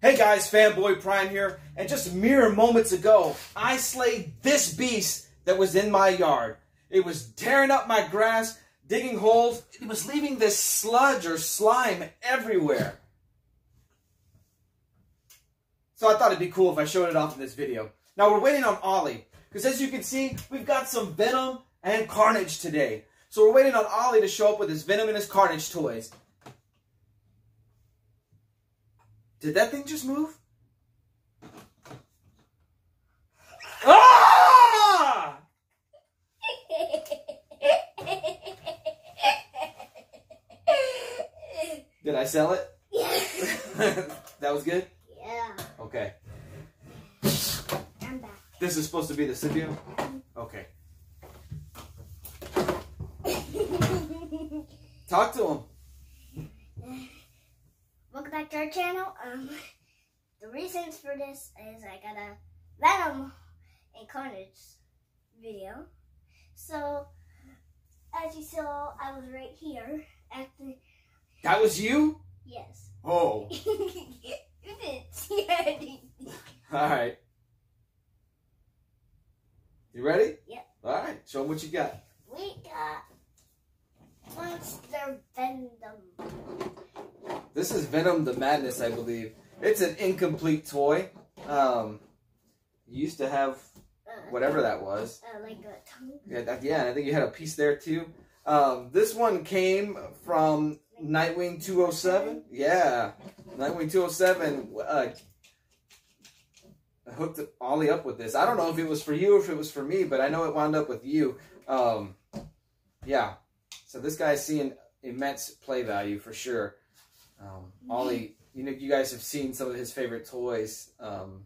Hey guys, Fanboy Prime here, and just mere moments ago, I slayed this beast that was in my yard. It was tearing up my grass, digging holes, it was leaving this sludge or slime everywhere. So I thought it'd be cool if I showed it off in this video. Now we're waiting on Ollie, because as you can see, we've got some Venom and Carnage today. So we're waiting on Ollie to show up with his Venom and his Carnage toys. Did that thing just move? Ah! Did I sell it? Yeah. that was good? yeah. Okay. I'm back. This is supposed to be the Scipio? Okay. Talk to him. Back to our channel. Um, the reasons for this is I got a Venom and Carnage video. So, as you saw, I was right here at the That was you? yes. Oh. you didn't see anything. Alright. You ready? Yep. Alright, show them what you got. We got Monster Venom. This is Venom the Madness, I believe. It's an incomplete toy. Um, used to have whatever that was. uh, like a tongue. Yeah, yeah, I think you had a piece there too. Um, this one came from Nightwing 207. Yeah, Nightwing 207 uh, hooked Ollie up with this. I don't know if it was for you or if it was for me, but I know it wound up with you. Um, yeah, so this guy's seeing immense play value for sure. Um, Ollie, you know, you guys have seen some of his favorite toys, um,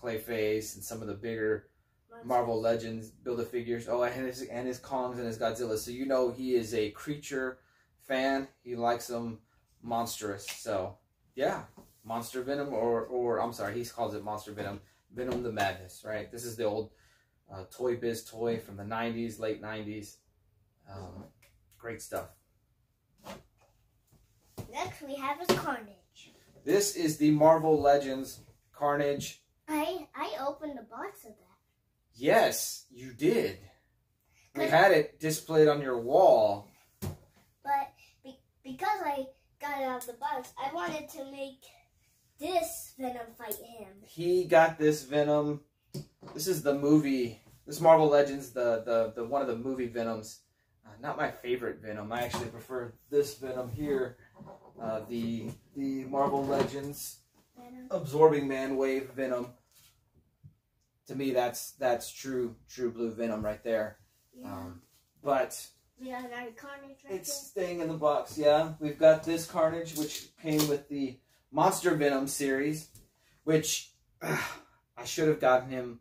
Clayface and some of the bigger Marvel Legends build a figures. Oh, and his and his Kongs and his Godzilla. So you know he is a creature fan. He likes them monstrous. So yeah, Monster Venom, or or I'm sorry, he calls it Monster Venom. Venom the Madness, right? This is the old uh, Toy Biz toy from the '90s, late '90s. Um, great stuff. Next we have is Carnage. This is the Marvel Legends Carnage. I I opened the box of that. Yes, you did. We had it displayed on your wall. But be, because I got it out of the box, I wanted to make this Venom fight him. he got this Venom. This is the movie. This Marvel Legends, the the, the one of the movie Venoms. Uh, not my favorite Venom. I actually prefer this Venom here. Uh, the the Marvel Legends Venom. absorbing man wave Venom. To me, that's that's true true blue Venom right there. Yeah. Um, but got Carnage right it's staying in the box. Yeah, we've got this Carnage, which came with the Monster Venom series, which uh, I should have gotten him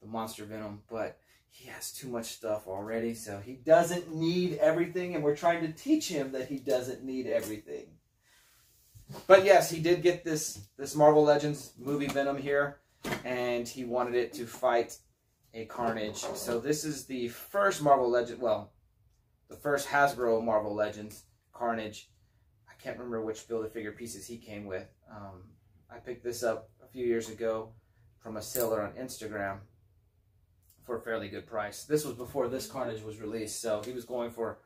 the Monster Venom, but he has too much stuff already, so he doesn't need everything, and we're trying to teach him that he doesn't need everything. But yes, he did get this this Marvel Legends movie Venom here, and he wanted it to fight a Carnage. So this is the first Marvel Legend. Well, the first Hasbro Marvel Legends Carnage. I can't remember which Build-A-Figure pieces he came with. Um, I picked this up a few years ago from a seller on Instagram for a fairly good price. This was before this Carnage was released, so he was going for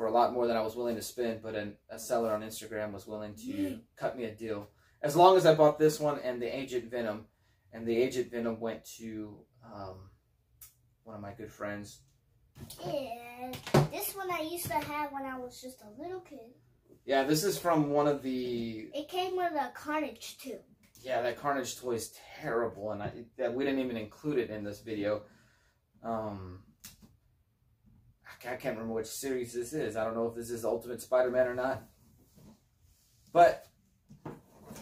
for a lot more than I was willing to spend. But an, a seller on Instagram was willing to cut me a deal as long as I bought this one and the Agent Venom. And the Agent Venom went to um, one of my good friends, And this one I used to have when I was just a little kid. Yeah, this is from one of the. It came with a Carnage too. Yeah, that Carnage toy is terrible, and I that we didn't even include it in this video. Um, I can't remember which series this is. I don't know if this is Ultimate Spider-Man or not, but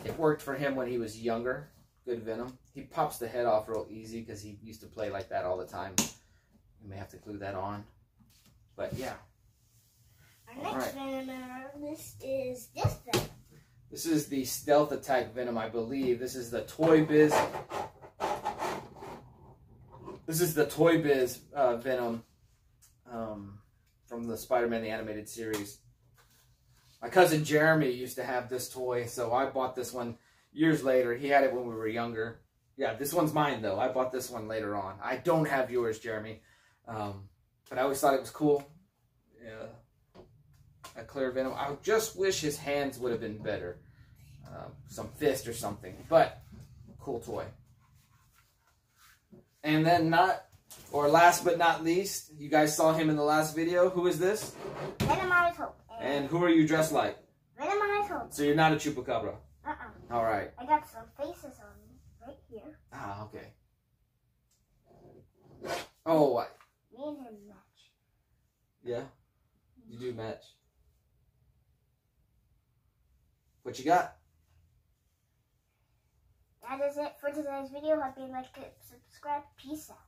it worked for him when he was younger. Good Venom. He pops the head off real easy because he used to play like that all the time. We may have to glue that on, but yeah. Our next Venom on our is this Venom. This is the Stealth Attack Venom, I believe. This is the Toy Biz. This is the Toy Biz uh, Venom um, from the Spider-Man the Animated Series. My cousin Jeremy used to have this toy, so I bought this one years later. He had it when we were younger. Yeah, this one's mine though. I bought this one later on. I don't have yours, Jeremy. Um, but I always thought it was cool. Yeah, a clear venom. I just wish his hands would have been better. Uh, some fist or something. But cool toy. And then not, or last but not least, you guys saw him in the last video. Who is this? Venomized Hope. And who are you dressed like? Venomized Hope. So you're not a chupacabra. Uh-uh. All right. I got some faces on me right here. Ah, okay. Oh, I- Me and him match. yeah. You do match. What you got? That is it for today's video. Hope you like it, subscribe. Peace out.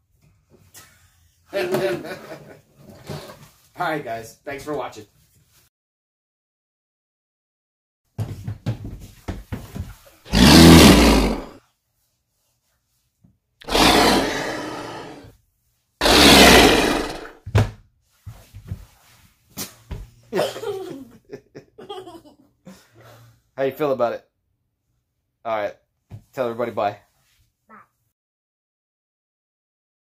All right, guys. Thanks for watching. How you feel about it? All right. Tell everybody bye.